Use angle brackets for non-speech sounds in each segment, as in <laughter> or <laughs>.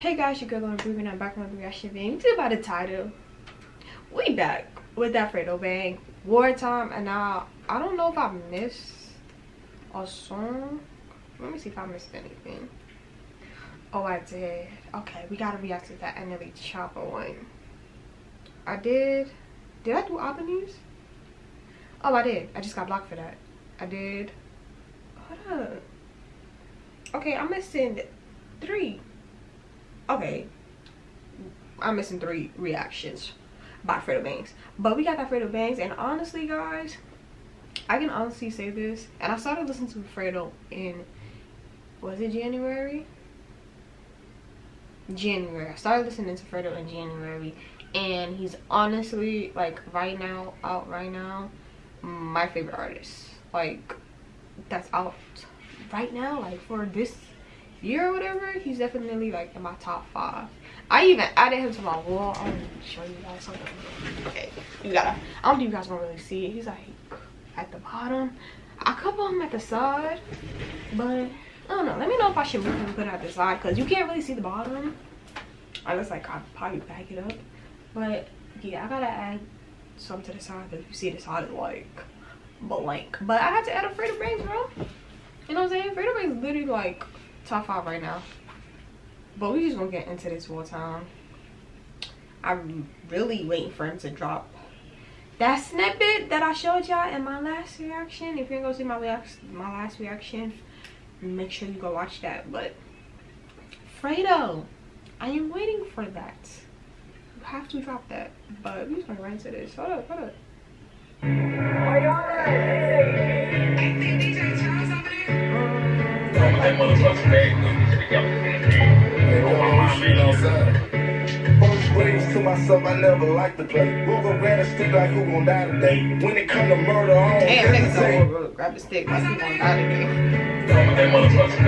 Hey guys, your girl on Ruben. I'm back on the reaction video. You by the title. We back with that Fredo Bang. Wartime and now I don't know if I missed a song. Let me see if I missed anything. Oh I did. Okay, we gotta react to that NLE Choppa one. I did. Did I do Albanese? Oh I did. I just got blocked for that. I did. Hold up. Okay, I'm missing three. Okay. I'm missing three reactions by Fredo Bangs But we got that Fredo Bangs and honestly guys, I can honestly say this. And I started listening to Fredo in was it January? January. I started listening to Fredo in January and he's honestly like right now out right now my favorite artist. Like that's out right now like for this year or whatever he's definitely like in my top five. I even added him to my wall. I'll show you guys something. Okay you gotta i don't think you guys gonna really see it. He's like at the bottom. I could put him at the side but i don't know. Let me know if i should move and put it at the side because you can't really see the bottom. I just like i'll probably back it up. But yeah i gotta add some to the side because you see the side is like blank. But i had to add a Fredo Bangs bro. You know what I'm saying? Fredo Bangs literally like top five right now. But we just gonna get into this Wartime. I'm really waiting for him to drop that snippet that I showed y'all in my last reaction. If you're gonna go see my my last reaction, make sure you go watch that. But Fredo, I am waiting for that. You have to drop that. But we just gonna run into this. Hold up, hold up. To myself, I never liked to play. Woke up, ran a stick like who gon' die today. When it come to murder, I don't Damn, niggas hesitate. don't grab the stick like he gon' die today. First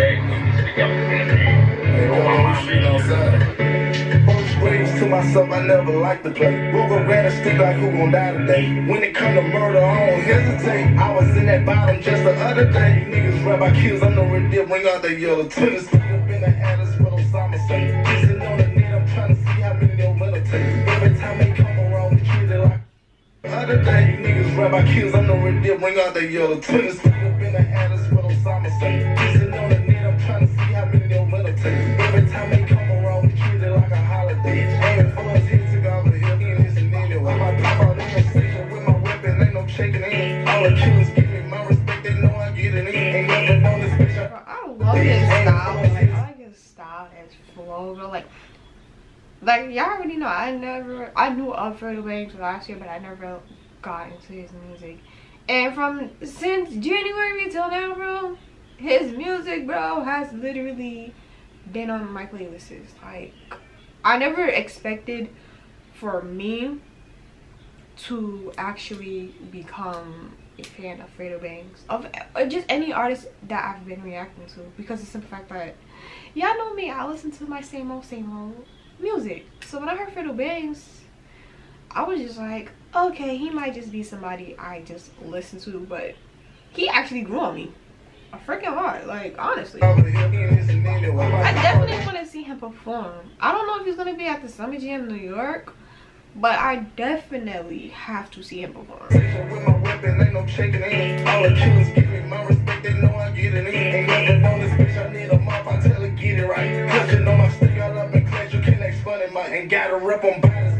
myself, I never liked to play. Woke up, ran a stick like who gon' die today. When it come to murder, I don't hesitate. I was in that bottom just the other day. Niggas rap by kills, I'm no dip, bring out the yellow. Twins up in the Atlas, what Osama say. Kissing on the net, I'm trying see how many they'll. Every time they come around, we treat it like. The other day, niggas rap by kills, I'm no dip, bring out the yellow. Twins up in the Atlas, what Osama say. Like y'all already know. I never, I knew of Fredo Bangs last year, but I never got into his music. And from since January till now, bro, his music, bro, has literally been on my playlists. Like, I never expected for me to actually become a fan of Fredo Bangs of uh, just any artist that I've been reacting to because of the fact that y'all know me I listen to my same old same old music so when I heard Fredo Bangs I was just like okay he might just be somebody I just listen to but he actually grew on me a freaking lot like honestly over here, me and his and anyway. I definitely want to see him perform. I don't know if he's gonna be at the Summer Jam in New York, but I definitely have to see him perform. My weapon, ain't no shaking in. All the killers give me my respect, they know I get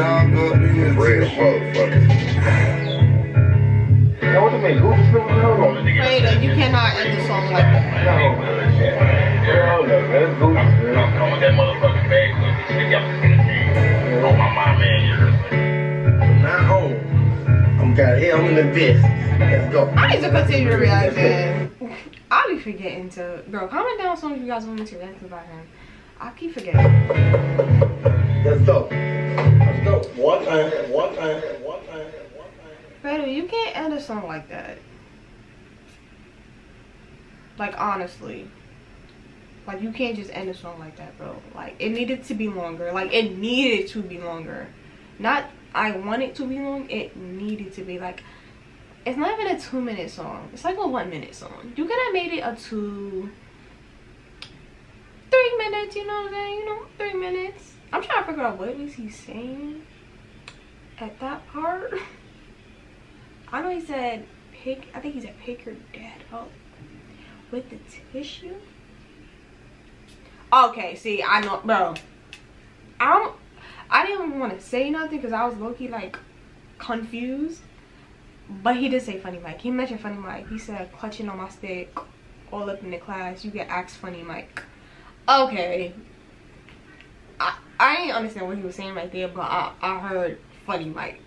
dog up in Real tissue. motherfucker. You cannot end the song like that. I'm going with that motherfucking bag. On my mom, man, I'm got here. I'm in the. Let's go. I need to continue to react. I'll be forgetting to bro, comment down songs you guys want me to react about him. I keep forgetting. Let's go. One time. One time. One time. One time. Fredo, you can't end a song like that. Like honestly. Like you can't just end a song like that, bro. Like it needed to be longer. Like it needed to be longer. Not I want it to be long, it needed to be like it's not even a two minute song. It's like a one minute song. You could have made it a two three minutes, you know what I'm saying? You know, three minutes. I'm trying to figure out what is he saying at that part. <laughs> I know he said pick I think he said pick your dad up with the tissue. Okay, see, I know bro. I don't I didn't want to say nothing because I was low-key like confused. But he did say funny Mike. He mentioned funny Mike. He said clutching on my stick all up in the class. You get asked funny Mike. Okay. I didn't understand what he was saying right there, but I, I heard funny Mike.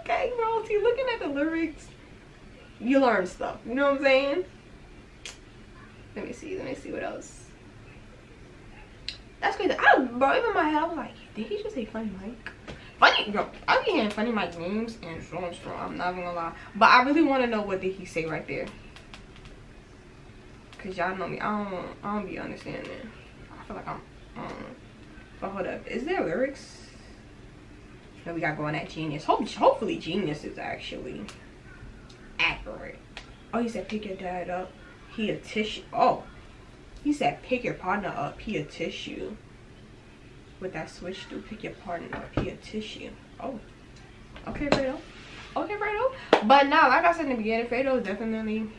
Okay, bro. Looking at the lyrics, you learn stuff. You know what I'm saying? Let me see. Let me see what else. That's crazy. I, bro, even my head, I was like, did he just say funny Mike? Funny, bro. I be hearing funny Mike names and strong, strong. I'm not gonna lie, but I really want to know what did he say right there. Cause y'all know me. I don't. I don't be understanding. I feel like I'm. Know. But hold up. Is there lyrics? That we got going at Genius. Hope, hopefully, Genius is actually accurate. Oh, he said pick your dad up. He a tissue. Oh, he said pick your partner up. He a tissue. With that switch through, pick your partner up. He a tissue. Oh, okay, Fredo. Okay, Fredo. But now, like I said in the beginning, Fredo is definitely.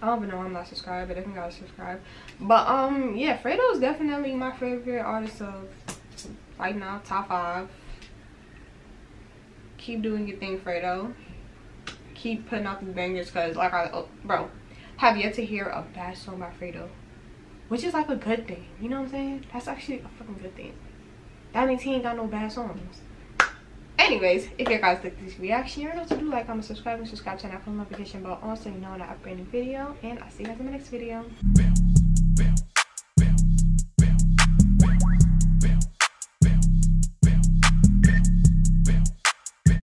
I don't even know I'm not subscribed, but definitely gotta subscribe. But um, yeah, Fredo is definitely my favorite artist of right now, top five. Keep doing your thing, Fredo. Keep putting out these bangers, cause like I, oh, bro, have yet to hear a bad song by Fredo, which is like a good thing. You know what I'm saying? That's actually a fucking good thing. That means he ain't got no bad songs. Anyways, if you guys like this reaction, you know what to do. Like, comment, subscribe, and subscribe to the notification bell on so you know when I upload a new video. And I'll see you guys in the next video.